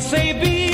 say be